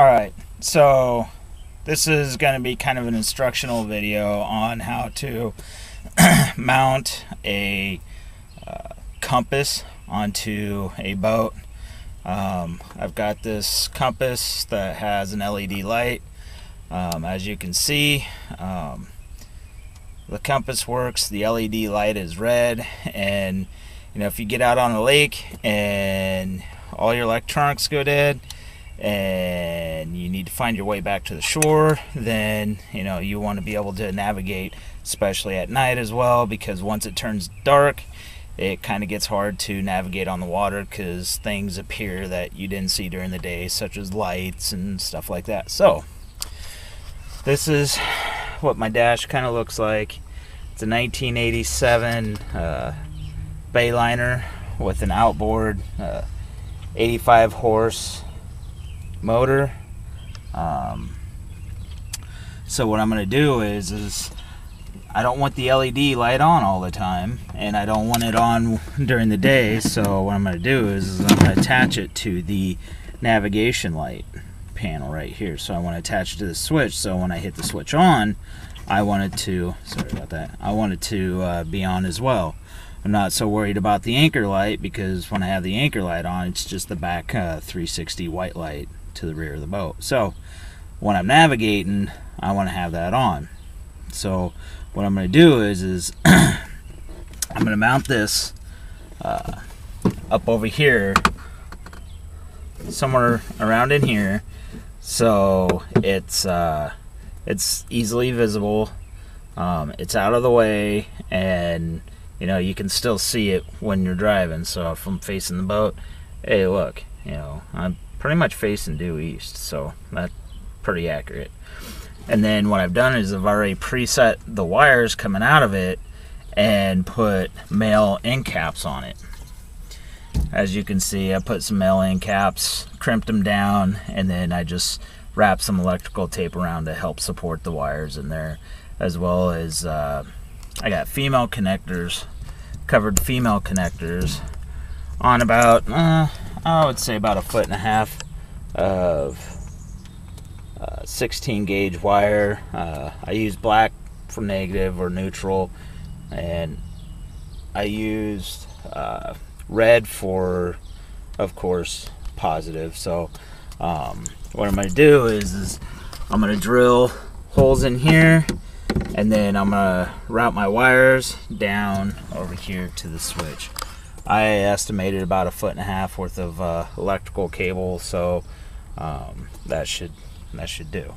All right, so this is going to be kind of an instructional video on how to mount a uh, compass onto a boat. Um, I've got this compass that has an LED light. Um, as you can see, um, the compass works, the LED light is red, and you know if you get out on a lake and all your electronics go dead, and you need to find your way back to the shore, then you know you want to be able to navigate, especially at night as well, because once it turns dark, it kind of gets hard to navigate on the water because things appear that you didn't see during the day, such as lights and stuff like that. So, this is what my dash kind of looks like. It's a 1987 uh, Bayliner with an outboard, uh, 85 horse motor. Um, so what I'm going to do is is I don't want the LED light on all the time, and I don't want it on during the day. So what I'm going to do is, is I'm going to attach it to the navigation light panel right here. So I want to attach it to the switch. So when I hit the switch on, I wanted to sorry about that. I wanted to uh, be on as well. I'm not so worried about the anchor light because when I have the anchor light on, it's just the back uh, 360 white light to the rear of the boat. So when I'm navigating, I want to have that on. So what I'm going to do is, is I'm going to mount this uh, up over here, somewhere around in here, so it's uh, it's easily visible. Um, it's out of the way, and you know you can still see it when you're driving. So if I'm facing the boat, hey, look, you know I'm pretty much facing due east, so that's pretty accurate. And then what I've done is I've already preset the wires coming out of it and put male end caps on it. As you can see, I put some male end caps, crimped them down, and then I just wrapped some electrical tape around to help support the wires in there, as well as uh, I got female connectors, covered female connectors on about, uh, I would say about a foot and a half of uh, 16 gauge wire. Uh, I use black for negative or neutral, and I used uh, red for, of course, positive. So, um, what I'm going to do is, is I'm going to drill holes in here and then I'm going to route my wires down over here to the switch. I estimated about a foot and a half worth of uh, electrical cable, so um, that should that should do.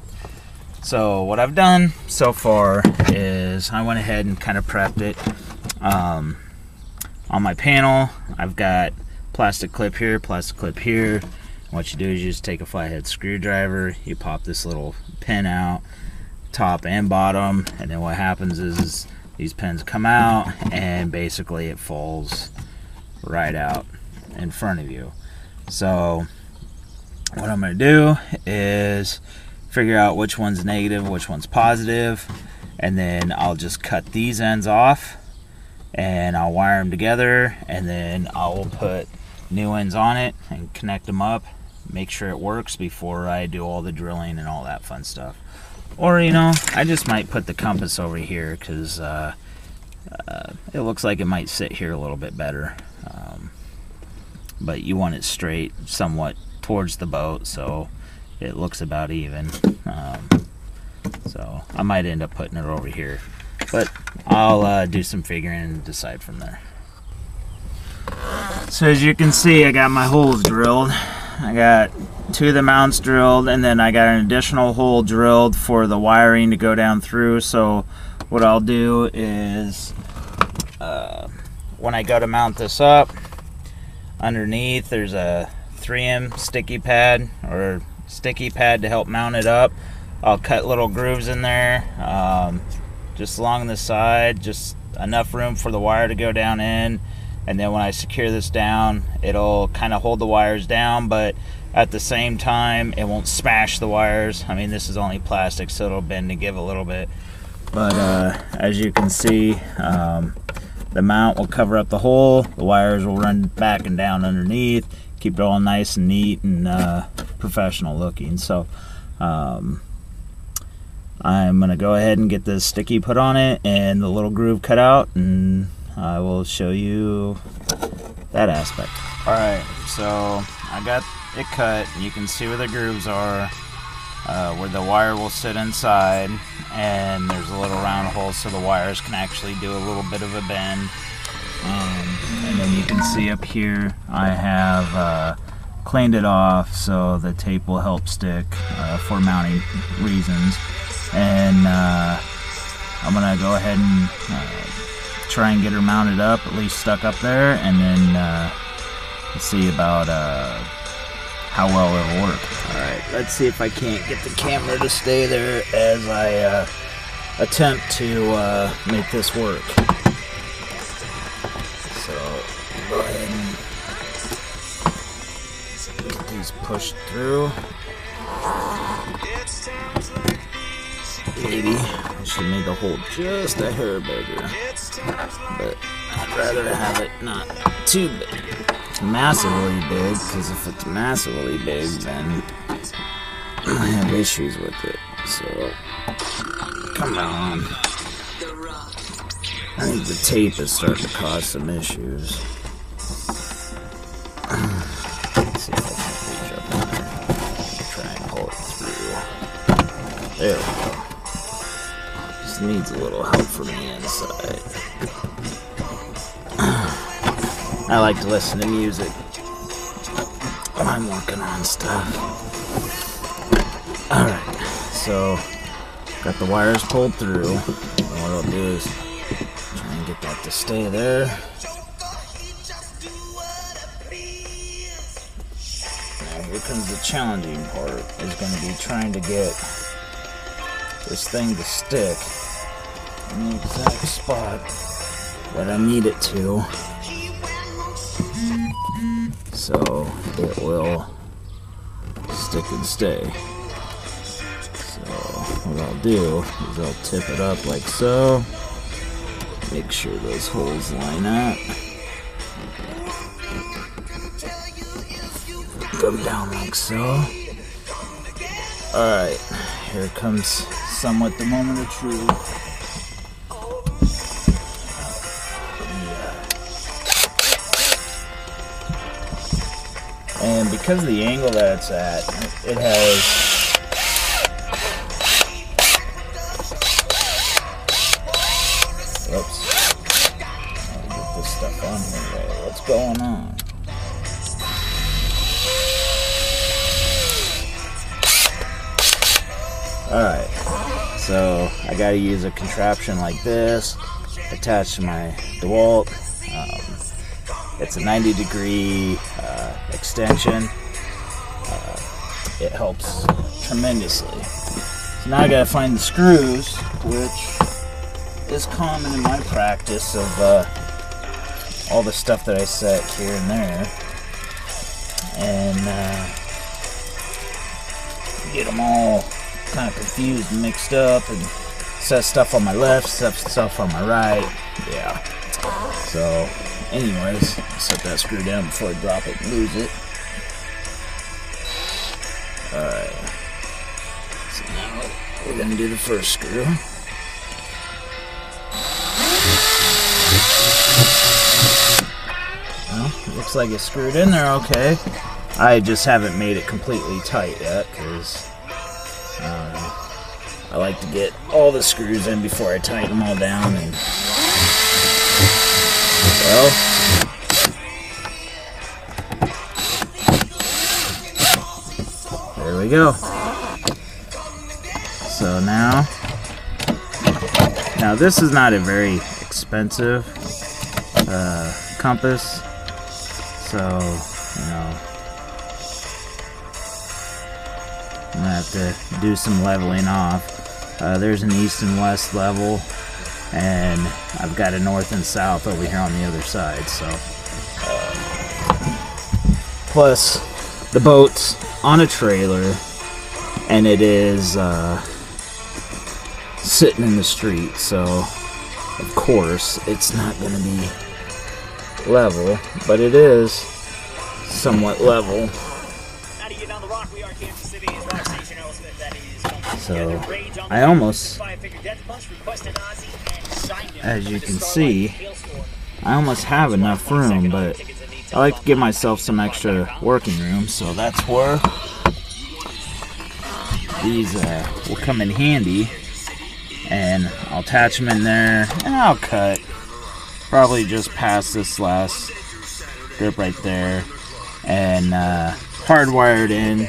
So what I've done so far is I went ahead and kind of prepped it. Um, on my panel, I've got plastic clip here, plastic clip here. What you do is you just take a flathead screwdriver, you pop this little pin out, top and bottom, and then what happens is, is these pins come out and basically it falls right out in front of you. So what I'm going to do is figure out which one's negative, which one's positive, and then I'll just cut these ends off and I'll wire them together and then I will put new ends on it and connect them up, make sure it works before I do all the drilling and all that fun stuff. Or, you know, I just might put the compass over here because uh, uh, it looks like it might sit here a little bit better. Um, but you want it straight, somewhat towards the boat, so it looks about even. Um, so I might end up putting it over here, but I'll uh, do some figuring and decide from there. So as you can see, I got my holes drilled. I got two of the mounts drilled, and then I got an additional hole drilled for the wiring to go down through. So what I'll do is, when I go to mount this up, underneath there's a 3M sticky pad or sticky pad to help mount it up. I'll cut little grooves in there um, just along the side, just enough room for the wire to go down in. And then when I secure this down, it'll kind of hold the wires down, but at the same time, it won't smash the wires. I mean, this is only plastic, so it'll bend and give a little bit. But uh, as you can see, um, the mount will cover up the hole. The wires will run back and down underneath keep it all nice and neat and uh, professional looking. So um, I'm gonna go ahead and get the sticky put on it and the little groove cut out, and I will show you that aspect. All right, so I got it cut. You can see where the grooves are, uh, where the wire will sit inside, and there's a little round hole so the wires can actually do a little bit of a bend. Um, and then you can see up here I have uh, cleaned it off so the tape will help stick uh, for mounting reasons. And uh, I'm gonna go ahead and uh, try and get her mounted up, at least stuck up there, and then uh, see about how well it'll work. Alright, let's see if I can't get the camera to stay there as I uh, attempt to uh, make this work. So, go ahead and get these pushed through. Maybe I should made the hole just a hair bigger, but I'd rather have it not too big, massively big, because if it's massively big, then I have issues with it. So, come on. I think the tape is starting to cause some issues. Let's see if I can reach up there. Try and pull it through. There we go. Just needs a little help from the inside. I like to listen to music when I'm working on stuff. Alright, so got the wires pulled through. And what I'll do is try and get that to stay there. Now here comes the challenging part, is going to be trying to get this thing to stick in the exact spot that I need it to. So it will stick and stay. So what I'll do is I'll tip it up like so. Make sure those holes line up. Come down like so. Alright, here comes somewhat the moment of truth. Because of the angle that it's at, it has Oops. Get this stuff on here. What's going on? Alright. So I gotta use a contraption like this attached to my DeWalt. Um, it's a 90 degree extension. Uh, it helps tremendously. So now I gotta find the screws, which is common in my practice of uh, all the stuff that I set here and there. And uh, get them all kind of confused and mixed up and set stuff on my left, set stuff on my right. Yeah. So, anyways, set that screw down before I drop it and lose it. Alright. So now we're going to do the first screw. Well, looks like it's screwed in there okay. I just haven't made it completely tight yet because um, I like to get all the screws in before I tighten them all down. And well, there we go. So now, now this is not a very expensive uh, compass, so you know. I'm gonna have to do some leveling off. Uh, there's an east and west level, and I've got a north and south over here on the other side. So, plus the boat's on a trailer, and it is uh, sitting in the street. So, of course, it's not gonna be level, but it is somewhat level. So I almost, as you can see, I almost have enough room, but I like to give myself some extra working room, so that's where these uh, will come in handy. And I'll attach them in there, and I'll cut. Probably just past this last grip right there, and uh, hardwired in.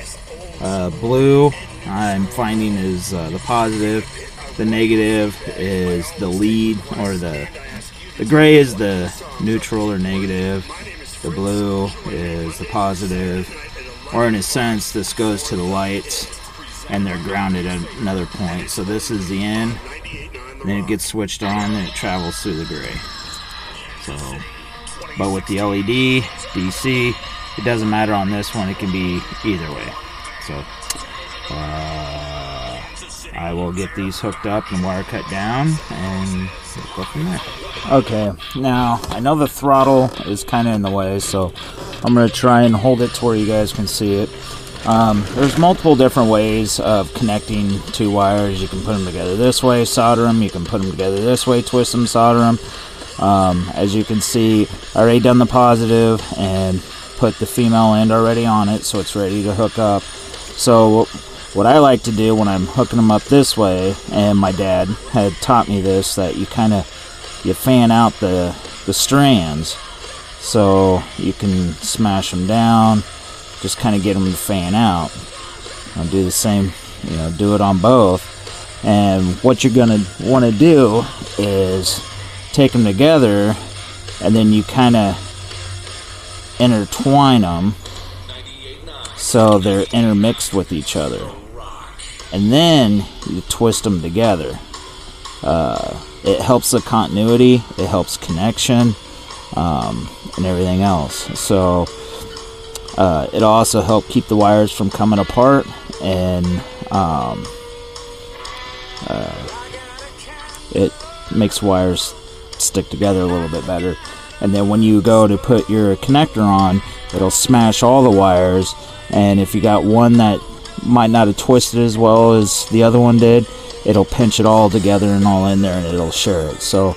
Uh, blue I'm finding is uh, the positive. The negative is the lead, or the the gray is the neutral or negative. The blue is the positive, or in a sense, this goes to the lights, and they're grounded at another point. So this is the end, then it gets switched on, and it travels through the gray. So, but with the LED, DC, it doesn't matter on this one. It can be either way. So. Uh, I will get these hooked up and wire cut down and go from there. Okay, now I know the throttle is kind of in the way, so I'm going to try and hold it to where you guys can see it. Um, there's multiple different ways of connecting two wires. You can put them together this way, solder them. You can put them together this way, twist them, solder them. Um, as you can see, I already done the positive and put the female end already on it, so it's ready to hook up. So what I like to do when I'm hooking them up this way, and my dad had taught me this, that you kind of you fan out the the strands, so you can smash them down, just kind of get them to fan out. I'll do the same, you know, do it on both. And what you're gonna want to do is take them together, and then you kind of intertwine them so they're intermixed with each other and then you twist them together. Uh, it helps the continuity, it helps connection, um, and everything else. So uh, it also help keep the wires from coming apart, and um, uh, it makes wires stick together a little bit better. And then when you go to put your connector on, it'll smash all the wires. And if you got one that might not have twisted as well as the other one did, it'll pinch it all together and all in there and it'll share it. So,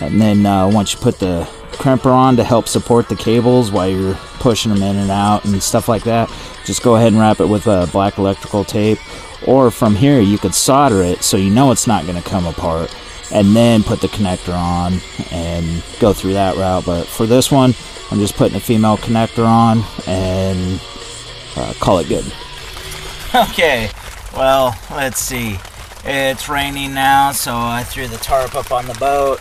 and then uh, once you put the crimper on to help support the cables while you're pushing them in and out and stuff like that, just go ahead and wrap it with a uh, black electrical tape. Or from here, you could solder it so you know it's not going to come apart and then put the connector on and go through that route. But for this one, I'm just putting a female connector on and uh, call it good. Okay, well, let's see. It's raining now, so I threw the tarp up on the boat,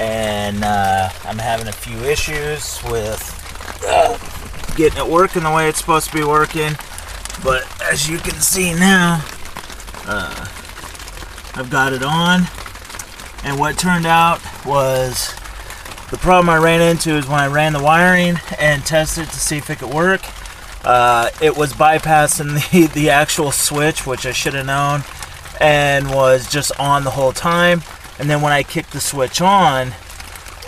and uh, I'm having a few issues with uh, getting it working the way it's supposed to be working. But as you can see now, uh, I've got it on, and what turned out was the problem I ran into is when I ran the wiring and tested to see if it could work uh, it was bypassing the, the actual switch, which I should have known, and was just on the whole time. And then when I kicked the switch on,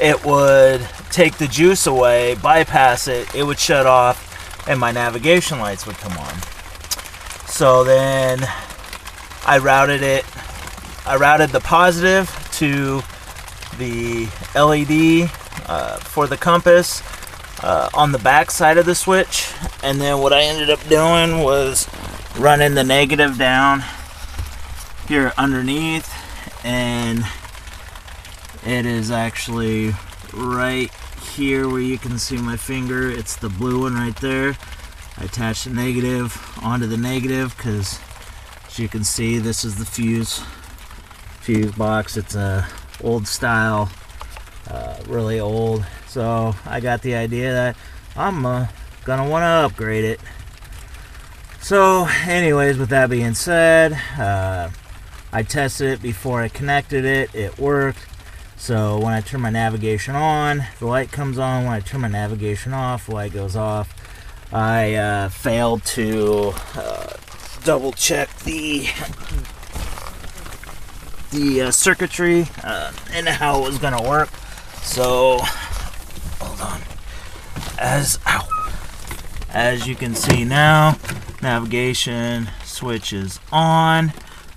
it would take the juice away, bypass it, it would shut off, and my navigation lights would come on. So then I routed it, I routed the positive to the LED uh, for the compass uh, on the back side of the switch. And then what I ended up doing was running the negative down here underneath. And it is actually right here where you can see my finger. It's the blue one right there. I attached the negative onto the negative because as you can see this is the fuse fuse box it's a old style uh, really old so I got the idea that I'm uh, gonna want to upgrade it. So, anyways, with that being said, uh, I tested it before I connected it. It worked. So when I turn my navigation on, the light comes on. When I turn my navigation off, the light goes off. I uh, failed to uh, double check the the uh, circuitry uh, and how it was gonna work. So hold on. As ow, as you can see now, navigation switch is on,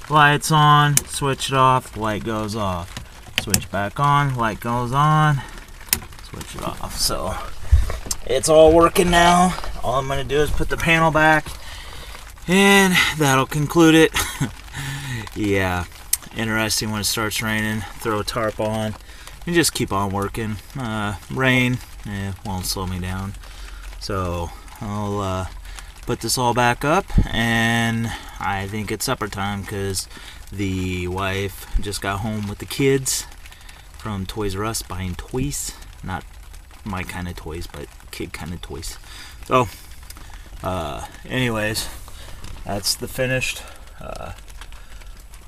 lights on, switch it off, light goes off. Switch back on, light goes on, switch it off. So it's all working now. All I'm gonna do is put the panel back and that'll conclude it. yeah, interesting when it starts raining. Throw a tarp on and just keep on working. Uh, rain eh, won't slow me down. So I'll uh, put this all back up and I think it's supper time because the wife just got home with the kids from Toys R Us buying toys. Not my kind of toys, but kid kind of toys. So, uh, anyways, that's the finished uh,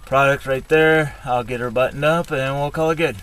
product right there. I'll get her buttoned up and we'll call it good.